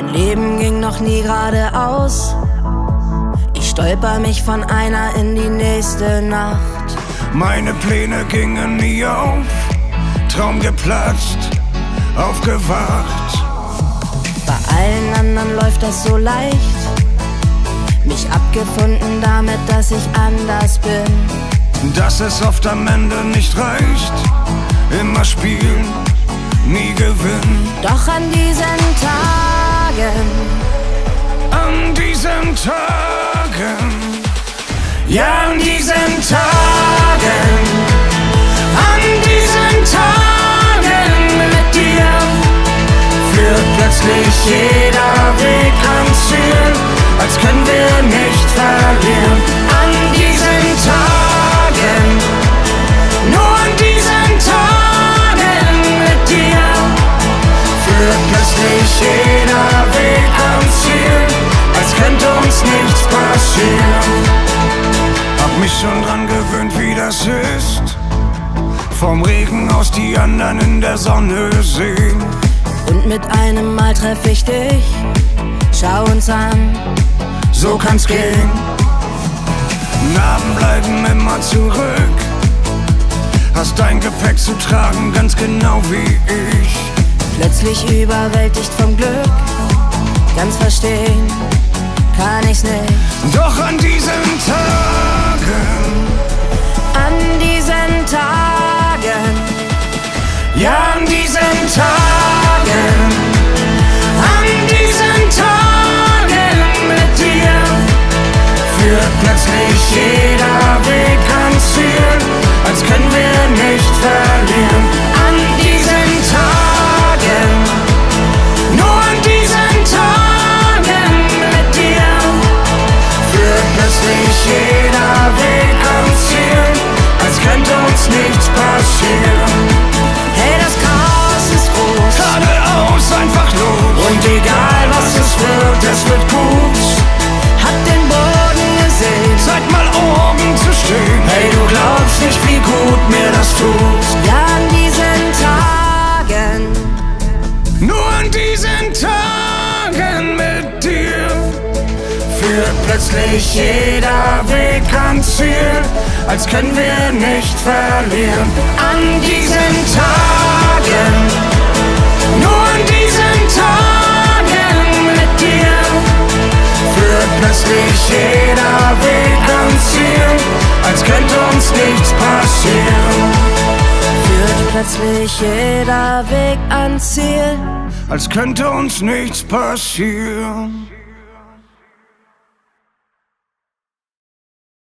Leben ging noch nie geradeaus. Ich stolper mich von einer in die nächste Nacht. Meine Pläne gingen nie auf, Traum geplatzt, aufgewacht. Bei allen anderen läuft das so leicht. Mich abgefunden damit, dass ich anders bin. Dass es oft am Ende nicht reicht, immer spielen, nie gewinnen. Doch an diesen Tagen, An diesen Tagen, ja an diesen Tagen, plötzlich jeder Weg ans Ziel, als könnte uns nichts passieren. Hab mich schon dran gewöhnt, wie das ist. Vom Regen aus die anderen in der Sonne sehen. und mit einem Mal treff ich dich. Schau uns an, So kann's gehen. Narben bleiben immer zurück. Hast dein Gepäck zu tragen, ganz genau wie ich. Plötzlich überwältigt vom Glück. Ganz verstehen kann ich's nicht. Doch an diesen Tagen, Und egal was es wird, es wird gut. Hat den Boden gesehen, Zeit mal oben zu stehen. Hey, du glaubst nicht, wie gut mir das tut. ja, an diesen Tagen, Nur an diesen Tagen mit dir führt plötzlich jeder Weg ans Ziel, als können wir nicht verlieren. An diesen Tagen, führt plötzlich jeder Weg ans Ziel, als könnte uns nichts passieren. führt plötzlich jeder Weg ans Ziel. als könnte uns nichts passieren.